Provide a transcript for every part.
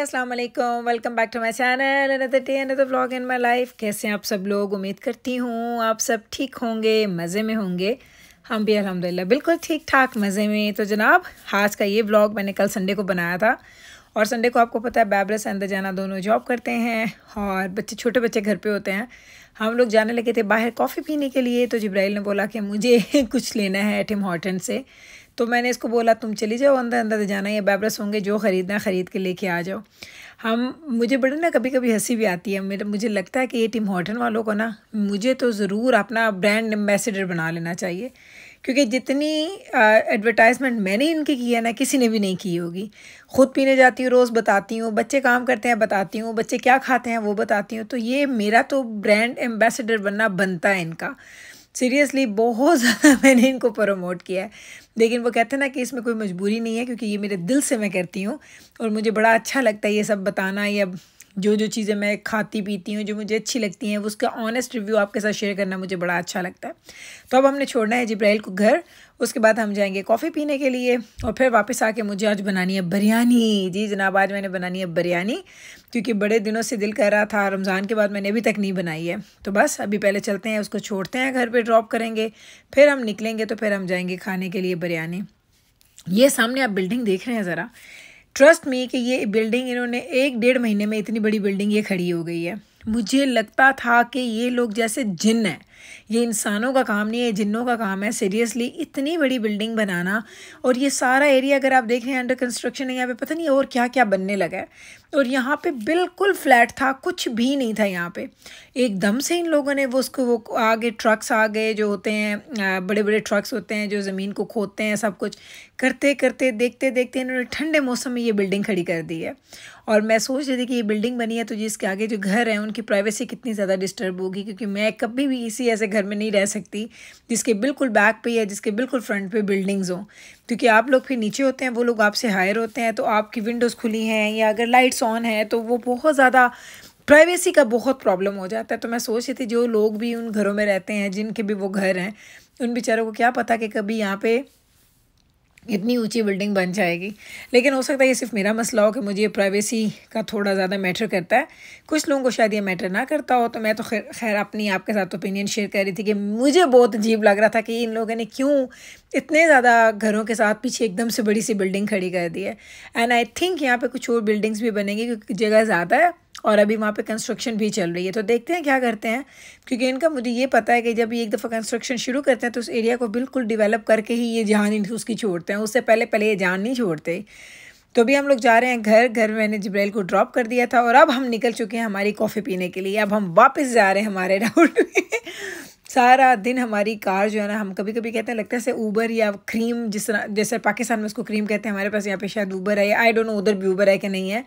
अस्सलाम वालेकुम welcome back to my channel another day vlog in my life कैसे हैं आप सब लोग? उम्मीद करती हूँ आप सब ठीक होंगे, मज़े में होंगे। हम भी अल्हम्दुलिल्लाह, बिल्कुल ठीक ठाक मज़े में। तो जनाब, आज का ये व्लॉग मैंने कल संडे को बनाया था। और संडे को आपको पता है बैबरस अंदर जाना दोनों जॉब करते हैं और बच्चे, छोटे बच्चे घर पर होते हैं। हम लोग जाने लगे थे बाहर कॉफ़ी पीने के लिए तो जब्राइल ने बोला कि मुझे कुछ लेना है एटम हॉटन से। तो मैंने इसको बोला, तुम चली जाओ अंदर अंदर जाना, या बैबरस होंगे जो ख़रीदना ख़रीद के लेके आ जाओ। हम, मुझे बड़े ना कभी कभी हँसी भी आती है, मेरे, मुझे लगता है कि ये टिम हॉटन वालों को ना, मुझे तो ज़रूर अपना ब्रांड एम्बेसडर बना लेना चाहिए। क्योंकि जितनी एडवर्टाइजमेंट मैंने इनकी की है ना, किसी ने भी नहीं की होगी। ख़ुद पीने जाती हूँ, रोज़ बताती हूँ, बच्चे काम करते हैं, बताती हूँ, बच्चे क्या खाते हैं, वो बताती हूँ। तो ये मेरा तो ब्रांड एम्बेसडर बनना बनता है इनका। सीरियसली बहुत ज़्यादा मैंने इनको प्रमोट किया है। लेकिन वो कहते हैं ना कि इसमें कोई मजबूरी नहीं है, क्योंकि ये मेरे दिल से मैं करती हूँ और मुझे बड़ा अच्छा लगता है ये सब बताना, या जो जो चीज़ें मैं खाती पीती हूँ, जो मुझे अच्छी लगती हैं, उसका ऑनेस्ट रिव्यू आपके साथ शेयर करना मुझे बड़ा अच्छा लगता है। तो अब हमने छोड़ना है जिब्राइल को घर, उसके बाद हम जाएँगे कॉफ़ी पीने के लिए और फिर वापस आके मुझे आज बनानी है बिरयानी। जी जनाब, आज मैंने बनानी है बिरयानी, क्योंकि बड़े दिनों से दिल कर रहा था, रमज़ान के बाद मैंने अभी तक नहीं बनाई है। तो बस अभी पहले चलते हैं, उसको छोड़ते हैं, घर पर ड्रॉप करेंगे, फिर हम निकलेंगे तो फिर हम जाएँगे खाने के लिए बिरयानी। ये सामने आप बिल्डिंग देख रहे हैं ज़रा। ट्रस्ट मी कि ये बिल्डिंग इन्होंने एक डेढ़ महीने में इतनी बड़ी बिल्डिंग ये खड़ी हो गई है। मुझे लगता था कि ये लोग जैसे जिन हैं। ये इंसानों का काम नहीं है जिन्नों का काम है। सीरियसली इतनी बड़ी बिल्डिंग बनाना और ये सारा एरिया अगर आप देख रहे हैं अंडर कंस्ट्रक्शन है, यहाँ पे पता नहीं और क्या क्या बनने लगा है। और यहाँ पे बिल्कुल फ्लैट था, कुछ भी नहीं था यहाँ पे। एकदम से इन लोगों ने वो उसको, वो आगे ट्रक्स आ गए जो होते हैं बड़े बड़े ट्रक्स होते हैं, जो ज़मीन को खोदते हैं, सब कुछ। करते करते देखते देखते इन्होंने ठंडे मौसम में ये बिल्डिंग खड़ी कर दी है। और मैं सोच रही थी कि ये बिल्डिंग बनी है तो जिसके आगे जो घर हैं उनकी प्राइवेसी कितनी ज़्यादा डिस्टर्ब होगी? क्योंकि मैं कभी भी इसी ऐसे घर में नहीं रह सकती, जिसके बिल्कुल बैक पे या जिसके बिल्कुल फ्रंट पे बिल्डिंग्स हों। क्योंकि आप लोग फिर नीचे होते हैं, वो लोग आपसे हायर होते हैं तो आपकी विंडोज़ खुली हैं या अगर लाइट्स ऑन है तो वो बहुत ज़्यादा प्राइवेसी का बहुत प्रॉब्लम हो जाता है। तो मैं सोच रही थी, जो लोग भी उन घरों में रहते हैं, जिनके भी वो घर हैं, उन बेचारों को क्या पता कि कभी यहाँ पे इतनी ऊँची बिल्डिंग बन जाएगी। लेकिन हो सकता है ये सिर्फ़ मेरा मसला हो कि मुझे प्राइवेसी का थोड़ा ज़्यादा मैटर करता है। कुछ लोगों को शायद ये मैटर ना करता हो तो मैं तो खैर खैर अपनी आपके साथ ओपिनियन शेयर कर रही थी कि मुझे बहुत अजीब लग रहा था कि इन लोगों ने क्यों इतने ज़्यादा घरों के साथ पीछे एकदम से बड़ी सी बिल्डिंग खड़ी कर दी है। एंड आई थिंक यहाँ पर कुछ और बिल्डिंग्स भी बनेंगी, क्योंकि जगह ज़्यादा है। और अभी वहाँ पे कंस्ट्रक्शन भी चल रही है। तो देखते हैं क्या करते हैं, क्योंकि इनका मुझे ये पता है कि जब ये एक दफ़ा कंस्ट्रक्शन शुरू करते हैं तो उस एरिया को बिल्कुल डेवलप करके ही ये जान उसकी छोड़ते हैं। उससे पहले पहले ये जान नहीं छोड़ते। तो अभी हम लोग जा रहे हैं घर घर मैंने जब्राइल को ड्रॉप कर दिया था और अब हम निकल चुके हैं हमारी कॉफ़ी पीने के लिए। अब हम वापस जा रहे हैं हमारे राउंड में। सारा दिन हमारी कार जो है ना, हम कभी कभी कहते हैं, लगता है जैसे ऊबर या क्रीम जिस तरह, जैसे पाकिस्तान में उसको क्रीम कहते हैं, हमारे पास यहाँ पे शायद ऊबर है आई डोंट नो उधर भी ऊबर है कि नहीं है।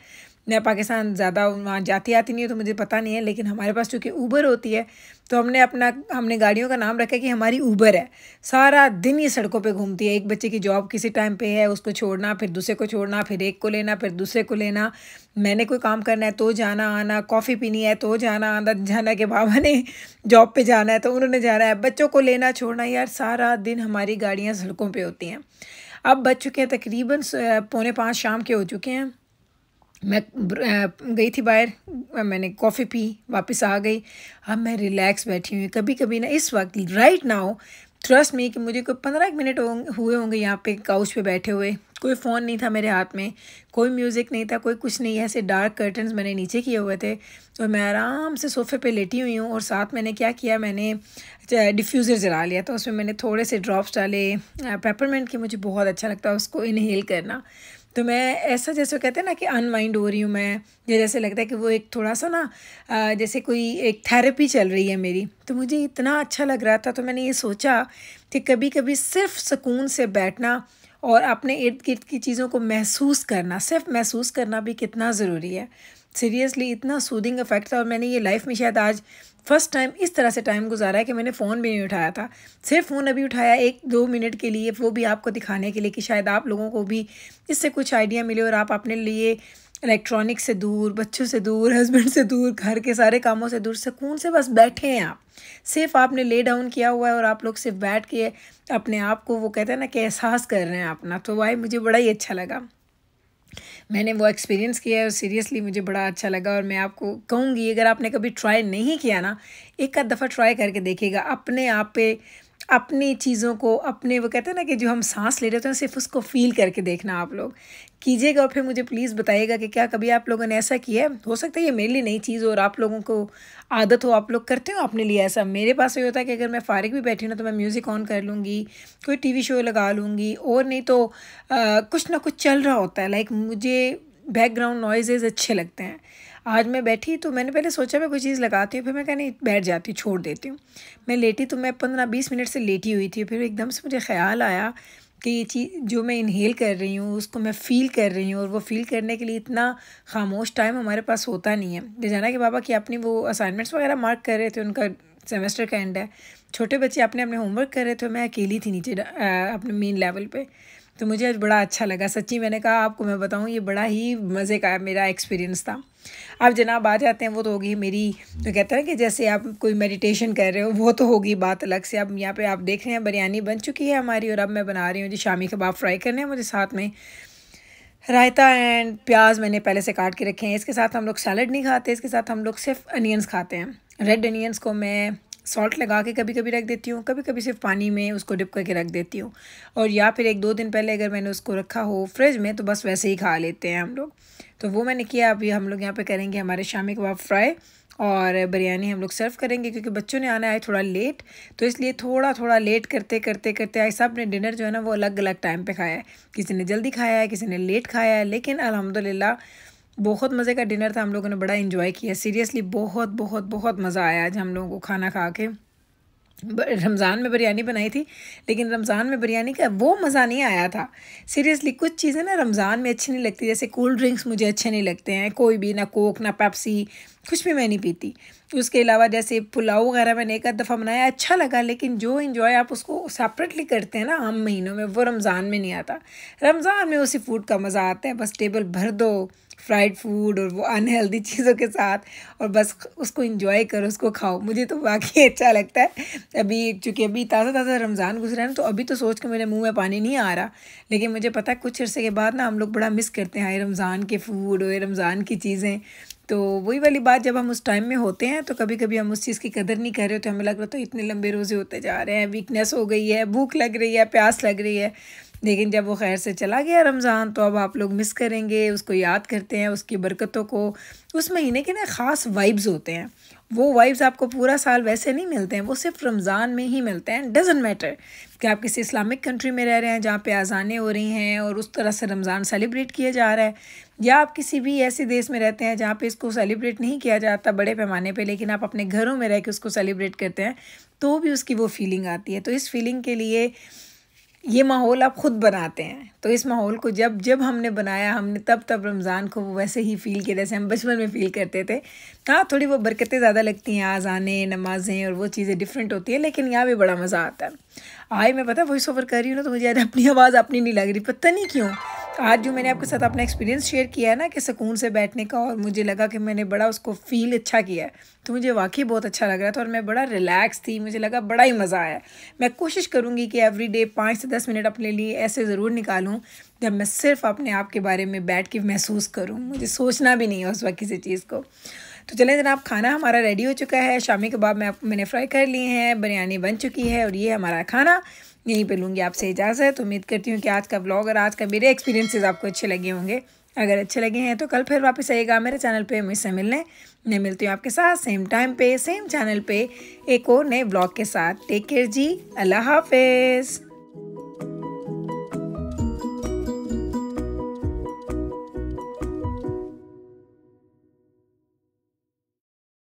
मैं पाकिस्तान ज़्यादा वहाँ जाती आती नहीं है तो मुझे पता नहीं है, लेकिन हमारे पास चूँकि ऊबर होती है तो हमने अपना, हमने गाड़ियों का नाम रखा कि हमारी ऊबर है। सारा दिन ये सड़कों पे घूमती है, एक बच्चे की जॉब किसी टाइम पे है, उसको छोड़ना, फिर दूसरे को छोड़ना, फिर एक को लेना, फिर दूसरे को लेना। मैंने कोई काम करना है तो जाना, आना कॉफ़ी पीनी है तो जाना, आना, जाना के बाबा ने जॉब पर जाना है तो उन्होंने जाना है। बच्चों को लेना, छोड़ना, यार सारा दिन हमारी गाड़ियाँ सड़कों पर होती हैं। अब बच चुके हैं तकरीबन पौने पाँच शाम के हो चुके हैं। मैं गई थी बाहर मैंने कॉफ़ी पी, वापस आ गई। अब मैं रिलैक्स बैठी हुई कभी कभी ना इस वक्त राइट नाउ ट्रस्ट मी कि मुझे कोई पंद्रह मिनट हुए होंगे यहाँ पे काउच पे बैठे हुए। कोई फ़ोन नहीं था मेरे हाथ में, कोई म्यूज़िक नहीं था, कोई कुछ नहीं। ऐसे डार्क कर्टन्स मैंने नीचे किए हुए थे, और मैं आराम से सोफ़े पे लेटी हुई हूँ, और साथ मैंने क्या किया, मैंने डिफ्यूज़र जला लिया था। उसमें मैंने थोड़े से ड्रॉप्स डाले पेपरमेंट की मुझे बहुत अच्छा लगता है उसको इनहेल करना। तो मैं ऐसा जैसे कहते हैं ना कि अनमाइंड हो रही हूँ मैं, ये जैसे लगता है कि वो एक थोड़ा सा ना जैसे कोई एक थेरेपी चल रही है मेरी। तो मुझे इतना अच्छा लग रहा था तो मैंने ये सोचा कि कभी कभी सिर्फ़ सुकून से बैठना और अपने इर्द गिर्द की चीज़ों को महसूस करना, सिर्फ़ महसूस करना भी कितना ज़रूरी है। सीरियसली इतना सूदिंग इफ़ेक्ट था और मैंने ये लाइफ में शायद आज फ़र्स्ट टाइम इस तरह से टाइम गुजारा है कि मैंने फ़ोन भी नहीं उठाया था। सिर्फ़ फ़ोन अभी उठाया एक, दो मिनट के लिए, वो भी आपको दिखाने के लिए कि शायद आप लोगों को भी इससे कुछ आइडिया मिले और आप अपने लिए इलेक्ट्रॉनिक से दूर, बच्चों से दूर हस्बैंड से दूर, घर के सारे कामों से दूर, सुकून से बस बैठे हैं आप। सिर्फ़ आपने ले डाउन किया हुआ है और आप लोग सिर्फ़ बैठ के अपने आप को वो कहते हैं ना कि एहसास कर रहे हैं अपना तो वाई मुझे बड़ा ही अच्छा लगा। मैंने वो एक्सपीरियंस किया है और सीरियसली मुझे बड़ा अच्छा लगा और मैं आपको कहूँगी, अगर आपने कभी ट्राई नहीं किया ना, एक आध दफ़ा ट्राई करके देखिएगा। अपने आप पे अपनी चीज़ों को अपने वो कहते हैं ना कि जो हम सांस ले रहे होते हैं सिर्फ़ उसको फील करके देखना आप लोग। कीजिएगा और फिर मुझे प्लीज़ बताइएगा कि क्या कभी आप लोगों ने ऐसा किया है? हो सकता है ये मेरे लिए नई चीज़ हो और आप लोगों को आदत हो आप लोग करते हो अपने लिए ऐसा। मेरे पास ये होता है कि अगर मैं फ़ारिग भी बैठी हूँ तो मैं म्यूज़िक ऑन कर लूँगी कोई टी शो लगा लूँगी और नहीं तो आ, कुछ ना कुछ चल रहा होता है। लाइक मुझे बैकग्राउंड नॉइजेज़ अच्छे लगते हैं। आज मैं बैठी तो मैंने पहले सोचा मैं कोई चीज़ लगाती हूँ, फिर मैं कहने बैठ जाती हूँ, छोड़ देती हूँ। मैं लेटी तो मैं पंद्रह बीस मिनट से लेटी हुई थी, फिर एकदम से मुझे ख्याल आया कि ये चीज़, जो मैं इनहेल कर रही हूँ, उसको मैं फ़ील कर रही हूँ, और वो फ़ील करने के लिए इतना खामोश टाइम हमारे पास होता नहीं है। जाना कि बाबा कि अपनी वो असाइनमेंट्स वगैरह मार्क कर रहे थे, उनका सेमेस्टर का एंड है। छोटे बच्चे अपने अपने होमवर्क कर रहे थे मैं अकेली थी नीचे अपने मेन लेवल पे। तो मुझे बड़ा अच्छा लगा। सच्ची मैंने कहा आपको, मैं बताऊँ, ये बड़ा ही मज़े का मेरा एक्सपीरियंस था। अब जनाब आ जाते हैं, वो तो होगी मेरी तो कहते हैं कि जैसे आप कोई मेडिटेशन कर रहे हो, वो तो होगी बात अलग से। अब यहाँ पे आप देख रहे हैं, बिरयानी बन चुकी है हमारी और अब मैं बना रही हूँ जी शामी कबाब फ्राई करने हैं मुझे साथ में। रायता एंड प्याज मैंने पहले से काट के रखे हैं। इसके साथ हम लोग सैलड नहीं खाते, इसके साथ हम लोग सिर्फ़ अनियंस खाते हैं। रेड अनियंस को मैं सॉल्ट लगा के कभी कभी रख देती हूँ कभी कभी सिर्फ़ पानी में उसको डिप करके रख देती हूँ। और या फिर एक दो दिन पहले अगर मैंने उसको रखा हो फ्रिज में तो बस वैसे ही खा लेते हैं हम लोग। तो वो मैंने किया, अभी हम लोग यहाँ पे करेंगे हमारे शामी कबाब फ्राई और बिरयानी हम लोग सर्व करेंगे, क्योंकि बच्चों ने आना है थोड़ा लेट तो इसलिए थोड़ा थोड़ा लेट करते करते करते आए। सबने डिनर जो है ना, वो अलग अलग टाइम पे खाया है। किसी ने जल्दी खाया है, किसी ने लेट खाया है, लेकिन अलहमदिल्ला बहुत मज़े का डिनर था, हम लोगों ने बड़ा इन्जॉय किया। सीरियसली बहुत बहुत बहुत मज़ा आया आज हम लोगों को खाना खा के। रमज़ान में बिरयानी बनाई थी, लेकिन रमज़ान में बिरयानी का वो मज़ा नहीं आया था। सीरियसली कुछ चीज़ें ना रमज़ान में अच्छी नहीं लगती, जैसे कोल्ड ड्रिंक्स मुझे अच्छे नहीं लगते हैं, कोई भी ना कोक ना पेप्सी कुछ भी मैं नहीं पीती। उसके अलावा जैसे पुलाव वगैरह मैंने एक दफ़ा बनाया अच्छा लगा, लेकिन जो इन्जॉय आप उसको सेपरेटली करते हैं ना, आम महीनों में, वो रमज़ान में नहीं आता। रमज़ान में उसी फ़ूड का मज़ा आता है, बस टेबल भर दो फ्राइड फ़ूड और वो अनहेल्दी चीज़ों के साथ, और बस उसको इंजॉय करो, उसको खाओ। मुझे तो वाकई अच्छा लगता है। अभी चूँकि अभी ताज़ा ताज़ा रमज़ान गुजरा है ना तो अभी तो सोच के मेरे मुँह में पानी नहीं आ रहा। लेकिन मुझे पता है, कुछ अर्से के बाद ना हम लोग बड़ा मिस करते हैं रमज़ान के फ़ूड और रमज़ान की चीज़ें। तो वही वाली बात, जब हम उस टाइम में होते हैं तो कभी कभी हम उस चीज़ की कदर नहीं कर रहे होते, हमें लग रहा था इतने लंबे रोज़े होते जा रहे हैं वीकनेस हो गई है, भूख लग रही है, प्यास लग रही है। लेकिन जब वो खैर से चला गया रमज़ान तो अब आप लोग मिस करेंगे, उसको याद करते हैं, उसकी बरकतों को। उस महीने के ना ख़ास वाइब्स होते हैं। वो वाइब्स आपको पूरा साल वैसे नहीं मिलते हैं, वो सिर्फ़ रमज़ान में ही मिलते हैं। डजेंट मैटर कि आप किसी इस्लामिक कंट्री में रह रहे हैं, जहाँ पे आज़ानें हो रही हैं और उस तरह से रमज़ान सेलिब्रेट किया जा रहा है। या आप किसी भी ऐसे देश में रहते हैं, जहाँ पे इसको सेलिब्रेट नहीं किया जाता बड़े पैमाने पे, लेकिन आप अपने घरों में रह के उसको सेलिब्रेट करते हैं तो भी उसकी वो फीलिंग आती है। तो इस फीलिंग के लिए ये माहौल आप ख़ुद बनाते हैं। तो इस माहौल को जब जब हमने बनाया, हमने तब तब रमज़ान को वो वैसे ही फ़ील किया, जैसे हम बचपन में फ़ील करते थे। हाँ थोड़ी वो बरकतें ज़्यादा लगती हैं, आज़ाने, नमाज़ें और वो चीज़ें डिफरेंट होती हैं, लेकिन यहाँ भी बड़ा मज़ा आता है। आए, मैं पता वॉइस ओवर कर रही हूँ ना तो मुझे अपनी आवाज़ अपनी नहीं लग रही, पता नहीं क्यों। आज जो मैंने आपके साथ अपना एक्सपीरियंस शेयर किया है ना कि सुकून से बैठने का और मुझे लगा कि मैंने बड़ा उसको फ़ील अच्छा किया है तो मुझे वाकई बहुत अच्छा लग रहा था और मैं बड़ा रिलैक्स थी, मुझे लगा बड़ा ही मज़ा आया। मैं कोशिश करूँगी कि एवरी डे पाँच से दस मिनट अपने लिए ऐसे ज़रूर निकालूँ, जब मैं सिर्फ़ अपने आप के बारे में बैठ के महसूस करूँ, मुझे सोचना भी नहीं है उस वक्त किसी चीज़ को। तो चलें जनाब, खाना हमारा रेडी हो चुका है, शामी कबाब मैं, मैंने फ्राई कर लिए हैं, बिरयानी बन चुकी है और ये हमारा खाना। यहीं पे लूँगी आपसे इजाज़त। उम्मीद करती हूँ कि आज का ब्लॉग और आज का मेरे एक्सपीरियंसेस आपको अच्छे लगे होंगे। अगर अच्छे लगे हैं तो कल फिर वापस आइएगा मेरे चैनल पे। मुझसे मिलने। मैं मिलती हूँ आपके साथ सेम टाइम पे सेम चैनल पे एक और नए ब्लॉग के साथ। टेक केयर जी। अल्लाह हाफिज़।